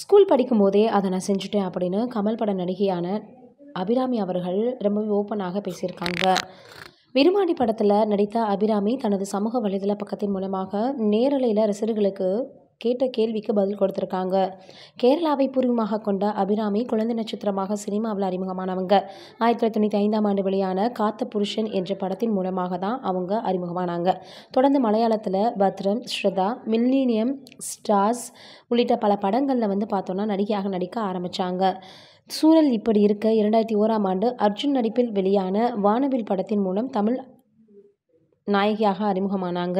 School படிக்கும்போதே அதை நான் செஞ்சுட்டேன் அப்படின்னு கமல் பட நடிகையான அபிராமி அவர்கள் ரொம்பவே ஓப்பனாக பேசியிருக்காங்க. விருமாண்டி படத்தில் நடித்த அபிராமி தனது சமூக வலைதள பக்கத்தின் மூலமாக நேரலையில் ரசிகர்களுக்கு கேட்ட கேள்விக்கு பதில் கொடுத்துருக்காங்க. கேரளாவை பூர்வமாக கொண்ட அபிராமி குழந்தை நட்சத்திரமாக சினிமாவில் அறிமுகமானவங்க. ஆயிரத்தி தொள்ளாயிரத்தி தொண்ணூற்றி ஐந்தாம் ஆண்டு வெளியான காத்த புருஷன் என்ற படத்தின் மூலமாக தான் அவங்க அறிமுகமானாங்க. தொடர்ந்து மலையாளத்தில் பத்ரம் ஸ்ரதா மில்லினியம் ஸ்டார்ஸ் உள்ளிட்ட பல படங்களில் வந்து பார்த்தோன்னா நடிகையாக நடிக்க ஆரம்பித்தாங்க சூழல் இப்படி இருக்க இரண்டாயிரத்தி ஓராம் ஆண்டு அர்ஜுன் நடிப்பில் வெளியான வானவில் படத்தின் மூலம் தமிழ் நாயகியாக அறிமுகமானாங்க.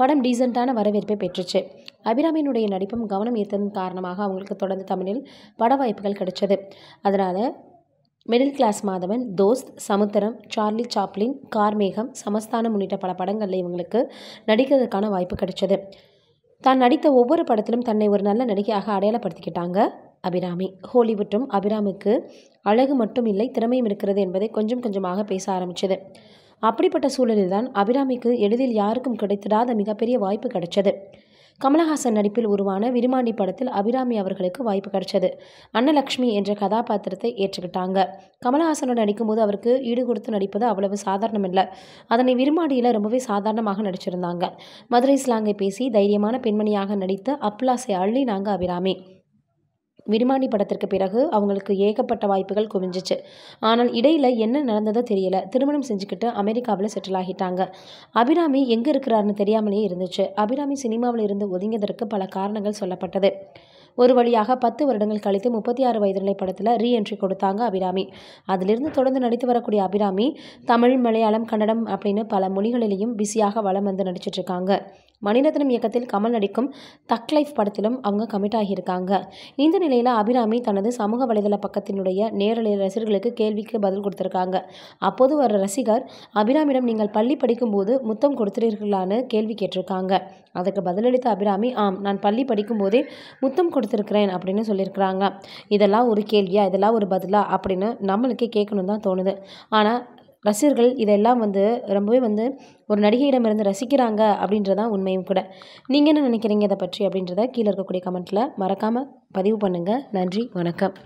படம் டீசெண்டான வரவேற்பை பெற்றுச்சு. அபிராமியினுடைய நடிப்பும் கவனம் ஈர்த்ததன் காரணமாக அவங்களுக்கு தொடர்ந்து தமிழில் பட வாய்ப்புகள் கிடைச்சது. அதனால் மிடில் கிளாஸ் மாதவன் தோஸ்த் சமுத்திரம் சார்லி சாப்ளின் கார்மேகம் சமஸ்தானம் உள்ளிட்ட பல படங்களில் இவங்களுக்கு நடிக்கிறதுக்கான வாய்ப்பு கிடைச்சது. தான் நடித்த ஒவ்வொரு படத்திலும் தன்னை ஒரு நல்ல நடிகையாக அடையாளப்படுத்திக்கிட்டாங்க அபிராமி. ஹாலிவுட்டும் அபிராமிக்கு அழகு மட்டும் இல்லை திறமையும் இருக்கிறது என்பதை கொஞ்சம் கொஞ்சமாக பேச ஆரம்பிச்சது. அப்படிப்பட்ட சூழலில் தான் அபிராமிக்கு எளிதில் யாருக்கும் கிடைத்திடாத மிகப்பெரிய வாய்ப்பு கிடைச்சது. கமலஹாசன் நடிப்பில் உருவான விருமாண்டி படத்தில் அபிராமி அவர்களுக்கு வாய்ப்பு கிடைச்சது. அன்னலக்ஷ்மி என்ற கதாபாத்திரத்தை ஏற்றுக்கிட்டாங்க. கமலஹாசனோட நடிக்கும்போது அவருக்கு ஈடு கொடுத்து நடிப்பது அவ்வளவு சாதாரணம் இல்லை அதனை விருமாண்டியில் ரொம்பவே சாதாரணமாக நடிச்சிருந்தாங்க. மதுரை ஸ்லாங்கை பேசி தைரியமான பெண்மணியாக நடித்த அப்லாஸை அள்ளினாங்க அபிராமி. விருமாண்டி படத்திற்கு பிறகு அவங்களுக்கு ஏகப்பட்ட வாய்ப்புகள் குவிஞ்சிச்சு. ஆனால் இடையில் என்ன நடந்ததோ தெரியல. திருமணம் செஞ்சுக்கிட்டு அமெரிக்காவில் செட்டில் ஆகிட்டாங்க. அபிராமி எங்கே இருக்கிறாருன்னு தெரியாமலேயே இருந்துச்சு. அபிராமி சினிமாவில் இருந்து ஒதுங்கியதற்கு பல காரணங்கள் சொல்லப்பட்டது. ஒரு வழியாக பத்து வருடங்கள் கழித்து முப்பத்தி ஆறு வயதுநிலை படத்தில் ரீஎன்ட்ரி கொடுத்தாங்க அபிராமி. அதிலிருந்து தொடர்ந்து நடித்து வரக்கூடிய அபிராமி தமிழ் மலையாளம் கன்னடம் அப்படின்னு பல மொழிகளிலையும் பிஸியாக வலம் வந்து நடிச்சிட்ருக்காங்க இருக்காங்க. மணிரத்னம் இயக்கத்தில் கமல் நடிக்கும் தக் லைஃப் படத்திலும் அவங்க கமிட் ஆகியிருக்காங்க. இந்த நிலையில் அபிராமி தனது சமூக வலைதள பக்கத்தினுடைய நேரலை ரசிகர்களுக்கு கேள்விக்கு பதில் கொடுத்துருக்காங்க. அப்போது ஒரு ரசிகர் அபிராமியிடம் நீங்கள் பள்ளி படிக்கும்போது முத்தம் கொடுத்துருக்கீர்களான்னு கேள்வி கேட்டிருக்காங்க. அதுக்கு பதிலளித்த அபிராமி ஆம் நான் பள்ளி படிக்கும்போதே முத்தம் கொடுத்துருக்கிறேன் அப்படின்னு சொல்லியிருக்கிறாங்க. இதெல்லாம் ஒரு கேள்வியா? இதெல்லாம் ஒரு பதிலா? அப்படின்னு நம்மளுக்கே கேட்கணும் தான் தோணுது. ஆனால் ரசிகர்கள் இதெல்லாம் வந்து ரொம்பவே வந்து ஒரு நடிகையிடமிருந்து ரசிக்கிறாங்க அப்படின்றதான் உண்மையும் கூட. நீங்கள் என்ன நினைக்கிறீங்க இதை பற்றி அப்படின்றத கீழே இருக்கக்கூடிய கமெண்ட்டில் மறக்காமல் பதிவு பண்ணுங்கள் நன்றி வணக்கம்.